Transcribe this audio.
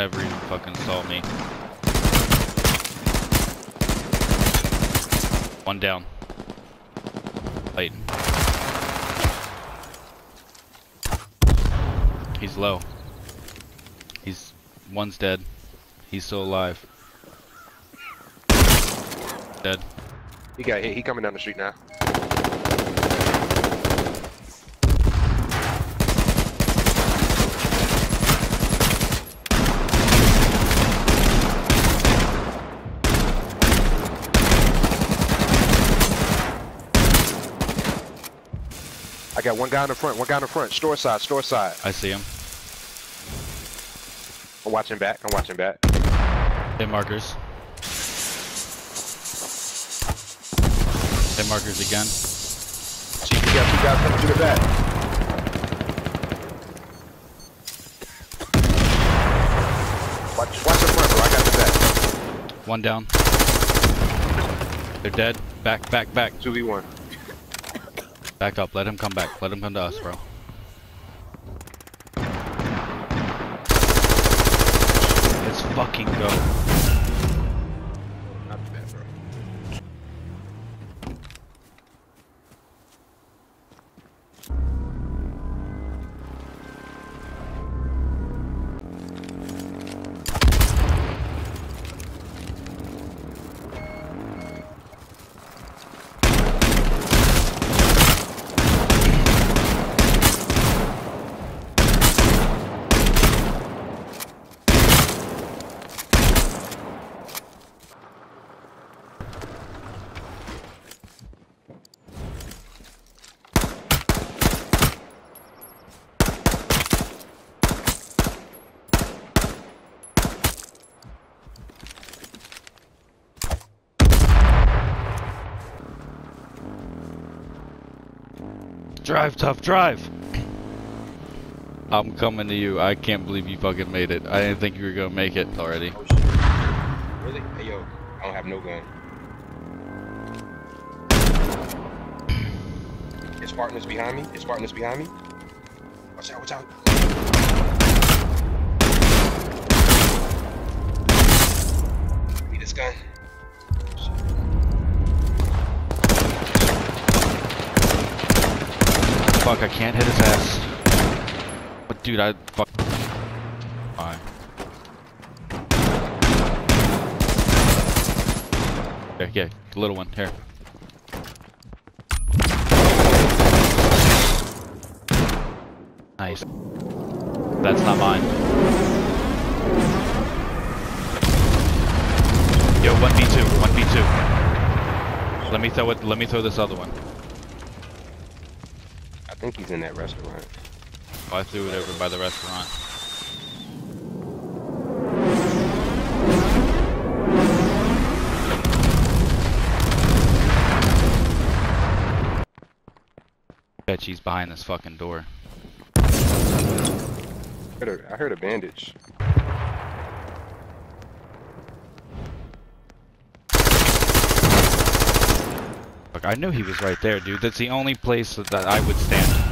Never even fucking saw me. One down. Wait. He's low. He's one's dead. He's still alive. Dead. He got hit. He coming down the street now. I got one guy in the front, one guy in the front, store side, store side. I see him. I'm watching back, I'm watching back. Hit markers. Hit markers again. See, we got two guys coming through the back. Watch, watch the front, bro. I got the back. One down. They're dead. Back, back, back. 2v1. Back up. Let him come back. Let him come to us, bro. Let's fucking go. Drive, tough, drive. I'm coming to you. I can't believe you fucking made it. I didn't think you were gonna make it already. Oh. Really? Hey yo, I don't have no gun. His partner's behind me. His partner's behind me. Watch out, watch out. Fuck, I can't hit his ass. But dude, I fuck. Fine. Yeah, yeah, little one here. Nice. That's not mine. Yo, one v two, one v two. Let me throw it. Let me throw this other one. I think he's in that restaurant. Oh, I threw it over by the restaurant. Bet she's behind this fucking door. I heard a, I heard a bandage. Look, I knew he was right there, dude. That's the only place that I would stand